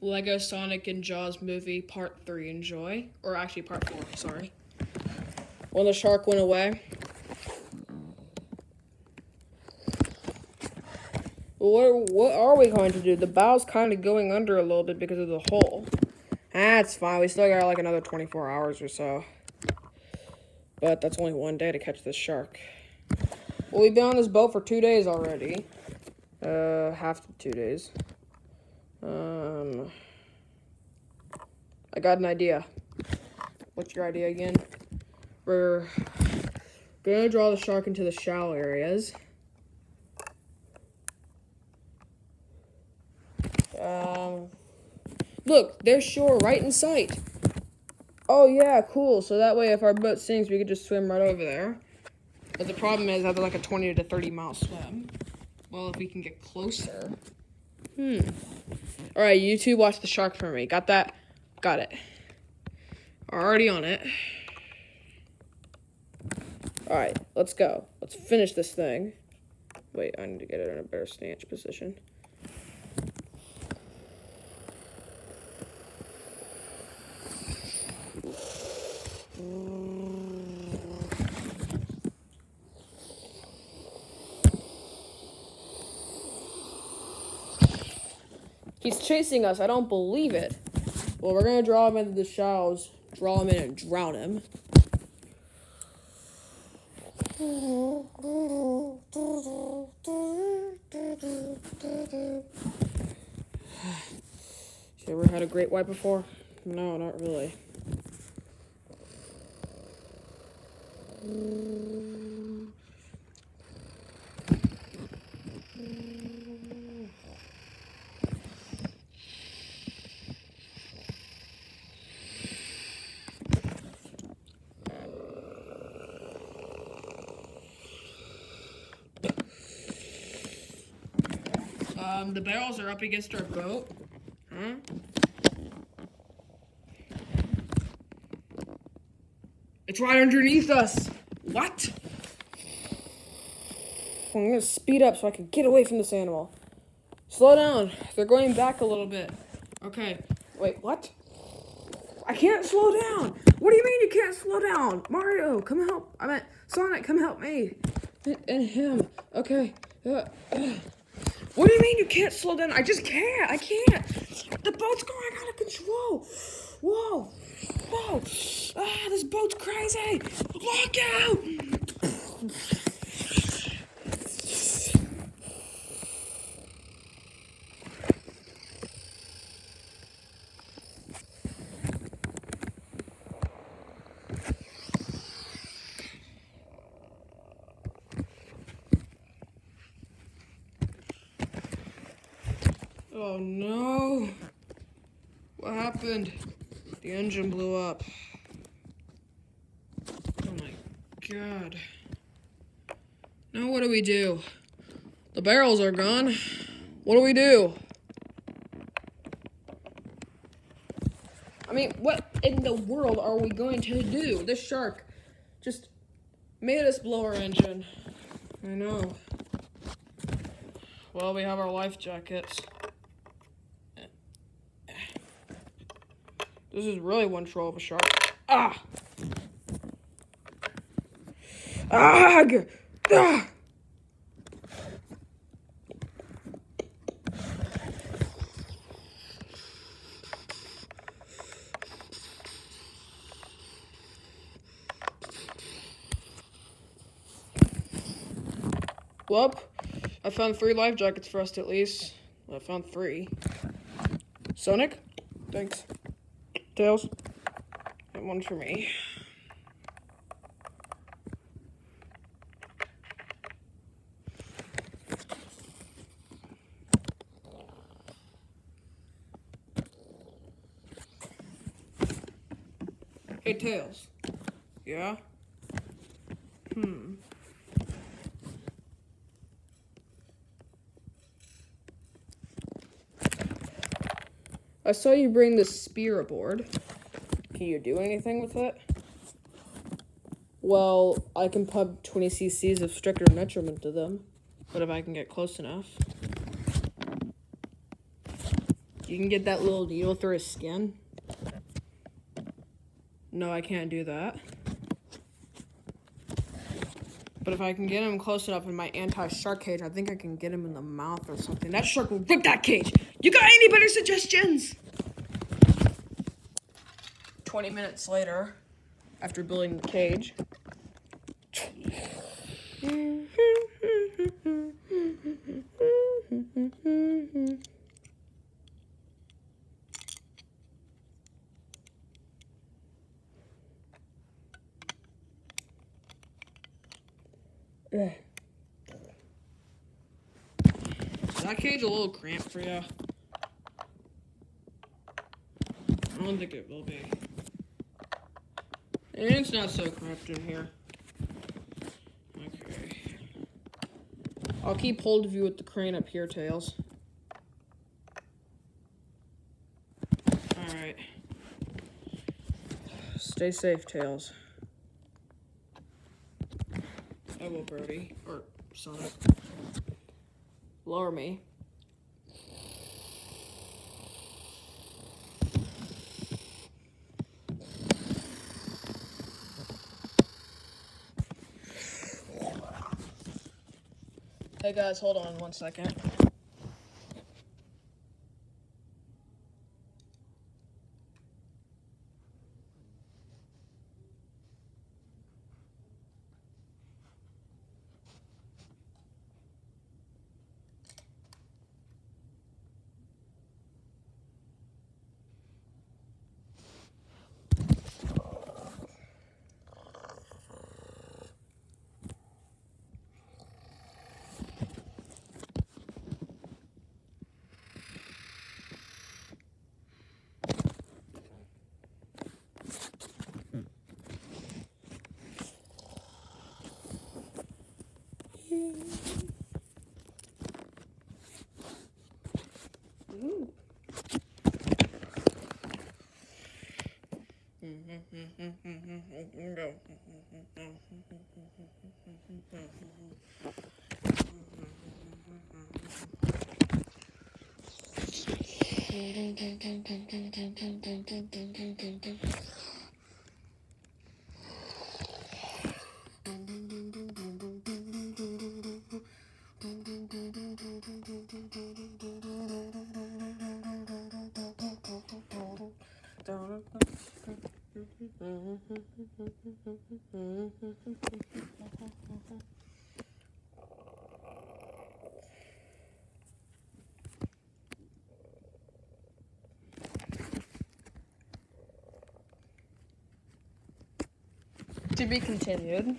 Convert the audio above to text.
Lego Sonic and Jaws movie part three. Enjoy, or actually part four. Sorry. When the shark went away. What what are we going to do? The bow's kind of going under a little bit because of the hole. That's fine. We still got like another 24 hours or so. But that's only one day to catch this shark. Well, we've been on this boat for two days already. Uh, half two days. Um, I got an idea. What's your idea again? We're gonna draw the shark into the shallow areas. Um, look, there's shore right in sight. Oh yeah, cool. So that way, if our boat sinks, we could just swim right over there. But the problem is, I have like a 20 to 30 mile swim. Well, if we can get closer. Hmm. All right, you two watch the shark for me. Got that? Got it. Already on it. All right, let's go. Let's finish this thing. Wait, I need to get it in a better stance position. He's chasing us. I don't believe it. Well, we're gonna draw him into the shallows, draw him in and drown him. you ever had a great white before? No, not really. Um, the barrels are up against our boat. Huh? It's right underneath us. What? I'm gonna speed up so I can get away from this animal. Slow down. They're going back a little bit. Okay. Wait, what? I can't slow down. What do you mean you can't slow down? Mario, come help. I meant Sonic, come help me. And, and him. Okay. Uh, uh. What do you mean you can't slow down? I just can't. I can't. The boat's going out of control. Whoa. Whoa. Ah, this boat's crazy. Look out. Oh no. What happened? The engine blew up. Oh my god. Now what do we do? The barrels are gone. What do we do? I mean, what in the world are we going to do? This shark just made us blow our engine. I know. Well, we have our life jackets. This is really one troll of a shark. Ah! Ah! ah! Well, I found three life jackets for us at least. I found three. Sonic? Thanks. Tails? And one for me. Hey, Tails. Yeah? Hmm. I saw you bring the spear aboard. Can you do anything with it? Well, I can pump 20 cc's of strychnine nitrate to them. But if I can get close enough. You can get that little needle through his skin. No, I can't do that. But if I can get him close enough in my anti-shark cage, I think I can get him in the mouth or something. That shark will rip that cage. You got any better suggestions? 20 minutes later, after building the cage. Is that cage a little cramped for you? I don't think it will be. And it's not so cramped in here. Okay. I'll keep hold of you with the crane up here, Tails. Alright. Stay safe, Tails. I will, Brody. Or Sonic. Lower me. Hey guys, hold on one second. Ooh. To be continued.